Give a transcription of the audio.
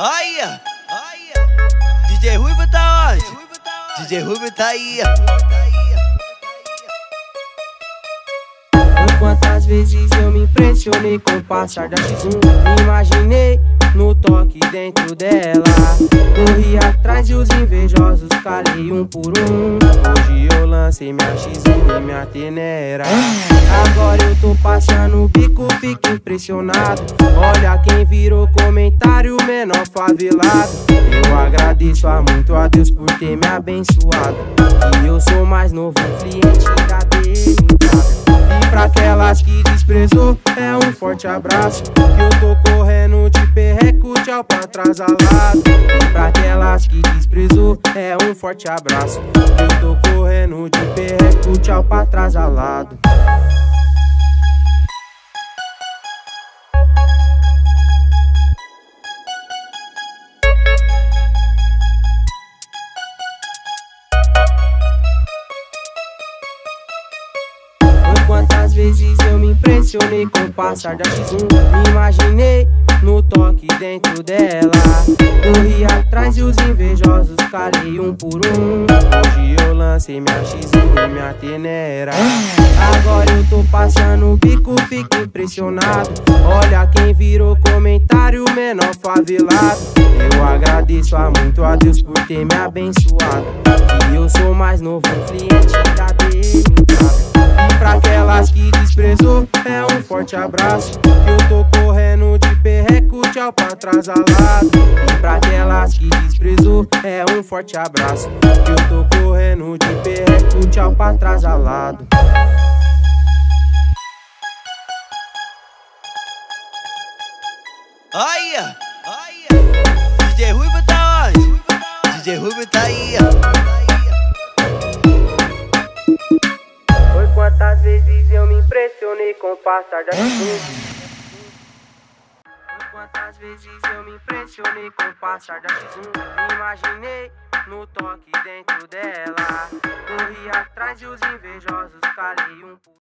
Aí, aí. DJ Ruivo tá onde? DJ Ruivo tá aí. Quantas vezes eu me impressionei com o passar da X1 Me imaginei no toque dentro dela Corri atrás e os invejosos calei um por um. Hoje eu lancei minha X1 e minha tenera. Agora eu tô passando o bico, fico impressionado. Olha quem virou comentário, menor favelado. Eu agradeço a muito a Deus por ter me abençoado. Que eu sou mais novo, cliente da DM pra aquelas que desprezou, é um forte abraço. Que eu tô correndo de perreco, tchau pra trás. E pra aquelas que desprezou, é um forte abraço. Eu tô correndo de perreco, tchau pra trás alado. Quantas vezes eu me impressionei com o passar da X1 Me imaginei no toque dentro dela. Corri atrás e os invejosos calei um por um. Hoje eu lancei minha X1 e minha tenera Agora eu tô passando o bico, fico impressionado. Olha quem virou comentário, menor favelado. Eu agradeço a muito a Deus por ter me abençoado. E eu sou mais novo cliente da DM pra aquelas que desprezou, é um forte abraço. Eu tô perreco, tchau pra trás alado. E pra aquelas que desprezou, é um forte abraço. Que eu tô correndo de perreco, tchau pra trás alado. Aí, aí. DJ Ruivo tá onde? DJ Ruivo tá aí. Quantas vezes eu me impressionei com o passar da X1 Quantas vezes eu me impressionei com o passar da X1 Me imaginei no toque dentro dela. Corri atrás e os invejosos calei um